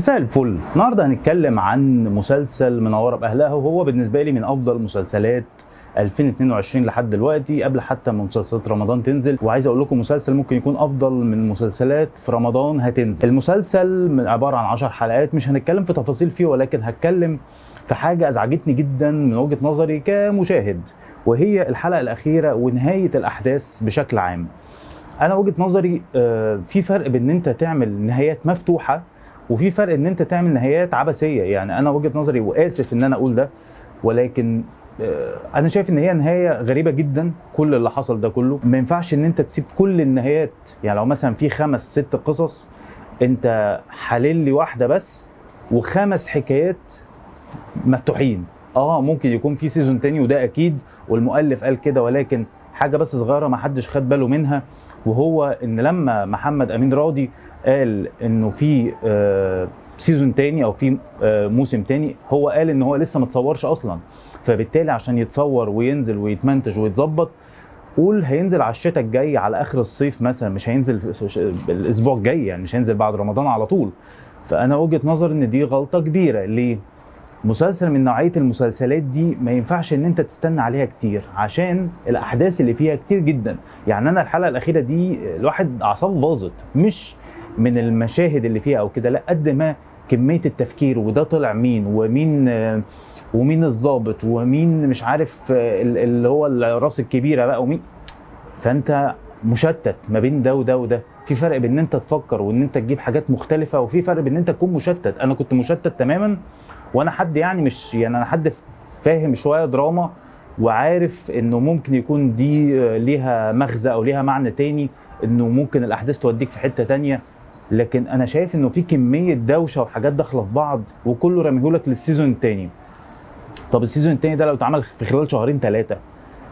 مساء الفل. النهارده هنتكلم عن مسلسل منوره باهلها وهو بالنسبة لي من أفضل مسلسلات 2022 لحد دلوقتي قبل حتى ما مسلسلات رمضان تنزل. وعايز أقول لكم مسلسل ممكن يكون أفضل من مسلسلات في رمضان هتنزل. المسلسل من عبارة عن 10 حلقات مش هنتكلم في تفاصيل فيه ولكن هتكلم في حاجة أزعجتني جدا من وجهة نظري كمشاهد وهي الحلقة الأخيرة ونهاية الأحداث بشكل عام. أنا وجهة نظري آه، في فرق بين إن أنت تعمل نهايات مفتوحة وفي فرق إن أنت تعمل نهايات عبثية. يعني أنا وجهة نظري وآسف إن أنا أقول ده ولكن آه، أنا شايف إن هي نهاية غريبة جدا كل اللي حصل ده كله. ما ينفعش إن أنت تسيب كل النهايات. يعني لو مثلا في خمس ست قصص أنت حلل لي واحدة بس وخمس حكايات مفتوحين. آه ممكن يكون في سيزون تاني وده أكيد والمؤلف قال كده ولكن حاجة بس صغيرة ما حدش خد باله منها. وهو إن لما محمد أمين راضي قال إنه في آه، season تاني أو في آه، موسم تاني هو قال إن هو لسه ما اتصورش أصلا. فبالتالي عشان يتصور وينزل ويتمنتج ويتظبط قول هينزل على الشتاء الجاي على آخر الصيف مثلا مش هينزل الأسبوع الجاي يعني مش هينزل بعد رمضان على طول. فأنا وجهة نظر إن دي غلطة كبيرة. ليه؟ مسلسل من نوعية المسلسلات دي ما ينفعش إن أنت تستنى عليها كتير عشان الأحداث اللي فيها كتير جدا. يعني أنا الحلقة الأخيرة دي الواحد أعصابه باظت مش من المشاهد اللي فيها أو كده لا قد ما كمية التفكير وده طلع مين ومين ومين الضابط ومين مش عارف ال- اللي هو الراس الكبيرة بقى ومين. فأنت مشتت ما بين ده وده وده. في فرق بين إن أنت تفكر وإن أنت تجيب حاجات مختلفة وفي فرق بين إن أنت تكون مشتت. أنا كنت مشتت تماما وأنا حد يعني مش يعني أنا حد فاهم شوية دراما وعارف انه ممكن يكون دي ليها مغزى أو ليها معنى تاني انه ممكن الاحداث توديك في حتة تانية. لكن أنا شايف انه في كمية دوشة وحاجات داخلة في بعض وكله راميهولك لل season التاني. طب ال season التاني ده لو اتعمل في خلال شهرين ثلاثة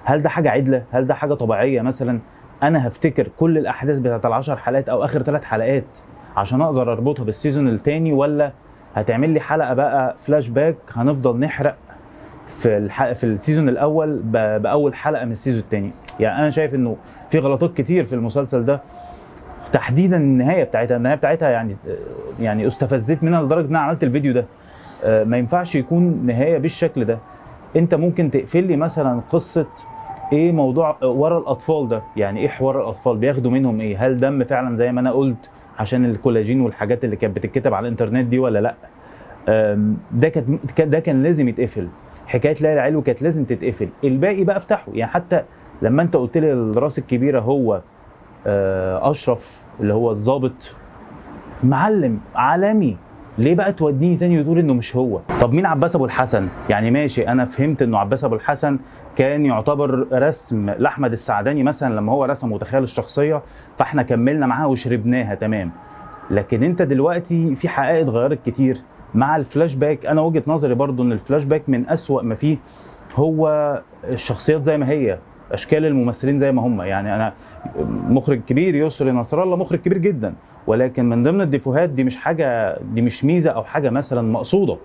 هل ده حاجة عدلة؟ هل ده حاجة طبيعية؟ مثلا أنا هفتكر كل الأحداث بتاعت العشر حلقات أو آخر ثلاث حلقات عشان أقدر أربطها بال season التاني ولا هتعمل لي حلقة بقى فلاش باك هنفضل نحرق في الح... في ال season الأول ب... بأول حلقة من ال season الثاني يعني أنا شايف إنه في غلطات كتير في المسلسل ده. تحديدا النهاية بتاعتها النهاية بتاعتها يعني يعني استفزيت منها لدرجة إن أنا عملت الفيديو ده. آه، ما ينفعش يكون نهاية بالشكل ده. أنت ممكن تقفل لي مثلا قصة إيه موضوع ورا الأطفال ده؟ يعني إيه حوار الأطفال؟ بياخدوا منهم إيه؟ هل دم فعلا زي ما أنا قلت عشان الكولاجين والحاجات اللي كانت بتتكتب على الإنترنت دي ولا لأ؟ ده كانت كان- ده كان لازم يتقفل. حكاية ليلى علوي كانت لازم تتقفل. الباقي بقى افتحه. يعني حتى لما انت قلت لي الراس الكبيرة هو آه، أشرف اللي هو الضابط معلم عالمي. ليه بقى توديني تاني وتقول إنه مش هو؟ طب مين عباس أبو الحسن؟ يعني ماشي أنا فهمت إنه عباس أبو الحسن كان يعتبر رسم لأحمد السعداني مثلا لما هو رسم وتخيل الشخصية فإحنا كملنا معاها وشربناها تمام. لكن أنت دلوقتي في حقائق اتغيرت كتير. مع الفلاش باك أنا وجهة نظري برضو إن الفلاش باك من أسوأ ما فيه هو الشخصيات زي ما هي أشكال الممثلين زي ما هم. يعني أنا مخرج كبير يسري نصر الله مخرج كبير جدا. ولكن من ضمن ال défauts دي مش حاجة دي مش ميزة أو حاجة مثلا مقصودة.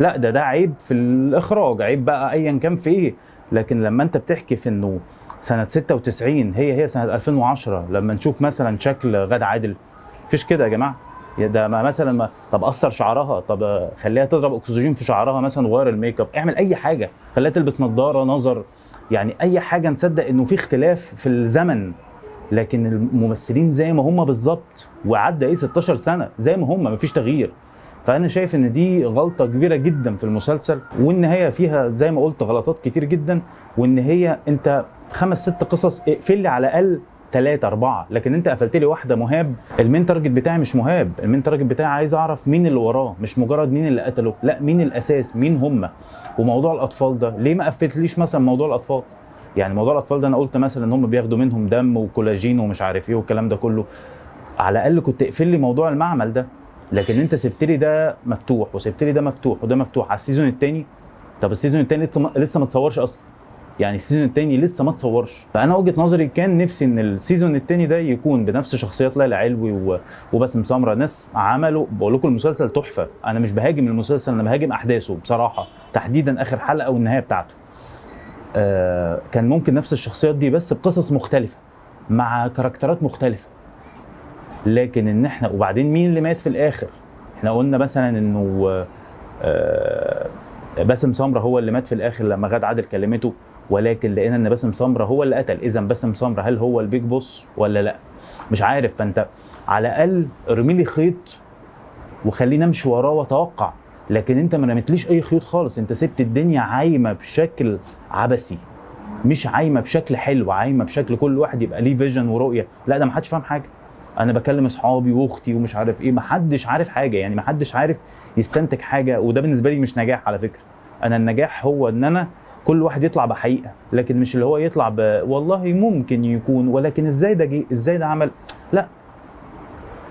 لا ده ده عيب في الإخراج عيب بقى ايا كان في إيه. لكن لما أنت بتحكي في إنه سنة 96 هي هي سنة 2010 لما نشوف مثلا شكل غادة عادل مفيش كده يا جماعة؟ ده ما مثلا ما طب قصر شعرها طب خليها تضرب أكسجين في شعرها مثلا وغير الميك أب اعمل أي حاجة خليها تلبس نظارة نظر يعني أي حاجة نصدق إنه في اختلاف في الزمن. لكن الممثلين زي ما هم بالظبط وعدى إيه 16 سنة زي ما هم مفيش تغيير. فأنا شايف إن دي غلطة كبيرة جدا في المسلسل والنهايه فيها زي ما قلت غلطات كتير جدا وإن هي أنت خمس ست قصص اقفل لي على الأقل ثلاثة أربعة. لكن أنت قفلت لي واحدة مهاب ال main target بتاعي مش مهاب. ال main target بتاعي عايز أعرف مين اللي وراه مش مجرد مين اللي قتله لا مين الأساس مين هم. وموضوع الأطفال ده ليه ما قفلتليش مثلا موضوع الأطفال؟ يعني موضوع الأطفال ده أنا قلت مثلا إن هم بياخدوا منهم دم وكولاجين ومش عارف إيه والكلام ده كله. على الأقل كنت اقفل لي موضوع المعمل ده لكن أنت سبت لي ده مفتوح وسبت لي ده مفتوح وده مفتوح على ال season الثاني طب ال season الثاني لسه ما- اتصورش أصلا. يعني ال season الثاني لسه ما اتصورش. فأنا وجهة نظري كان نفسي إن ال season الثاني ده يكون بنفس شخصيات ليلى علوي وباسم سمرة. ناس عملوا بقول لكم المسلسل تحفة. أنا مش بهاجم المسلسل أنا بهاجم أحداثه بصراحة. تحديدا آخر حلقة والنهاية بتاعته. كان ممكن نفس الشخصيات دي بس بقصص مختلفة مع characterات مختلفة. لكن إن إحنا وبعدين مين اللي مات في الآخر؟ إحنا قلنا مثلا إنه آه، باسم سمرة هو اللي مات في الآخر لما غاد عادل كلمته ولكن لقينا إن باسم سمرة هو اللي قتل. اذا باسم سمرة هل هو ال big boss ولا لأ؟ مش عارف. فأنت على الأقل ارمي لي خيط وخليني امشي وراه وأتوقع. لكن انت ما رميتليش اي خيوط خالص. انت سبت الدنيا عايمة بشكل عبثي مش عايمة بشكل حلو عايمة بشكل كل واحد يبقى ليه vision ورؤية. لا ده ما حدش فاهم حاجة. أنا بكلم أصحابي وأختي ومش عارف إيه ما حدش عارف حاجة. يعني ما حدش عارف يستنتج حاجة وده بالنسبة لي مش نجاح على فكرة. أنا النجاح هو إن أنا كل واحد يطلع بحقيقة لكن مش اللي هو يطلع ب... والله ممكن يكون ولكن إزاي ده جه؟ إزاي ده عمل؟ لا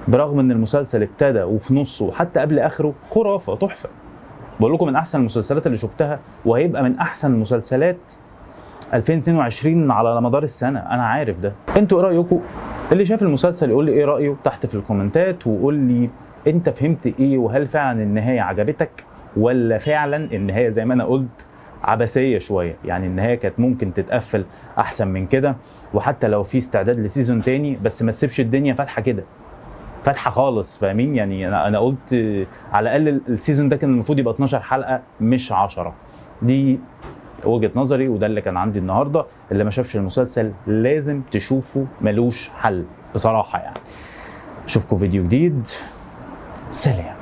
برغم إن المسلسل ابتدى وفي نصه وحتى قبل آخره خرافة تحفة. بقول لكم من أحسن المسلسلات اللي شفتها وهيبقى من أحسن المسلسلات 2022 على مدار السنة. أنا عارف ده. أنتوا إيه رايكم اللي شاف المسلسل يقول لي إيه رأيه؟ تحت في ال commentات وقول لي أنت فهمت إيه وهل فعلا النهاية عجبتك ولا فعلا النهاية زي ما أنا قلت عبثية شوية؟ يعني النهاية كانت ممكن تتقفل أحسن من كده. وحتى لو في استعداد ل season تاني بس ما تسيبش الدنيا فاتحة كده. فاتحة خالص فاهمين؟ يعني أنا أنا قلت على الأقل ال season ده كان المفروض يبقى 12 حلقة مش 10 دي وجهة نظري وده اللي كان عندي النهارده. اللي ما شافش المسلسل لازم تشوفه ملوش حل بصراحة يعني. أشوفكم فيديو جديد. سلام.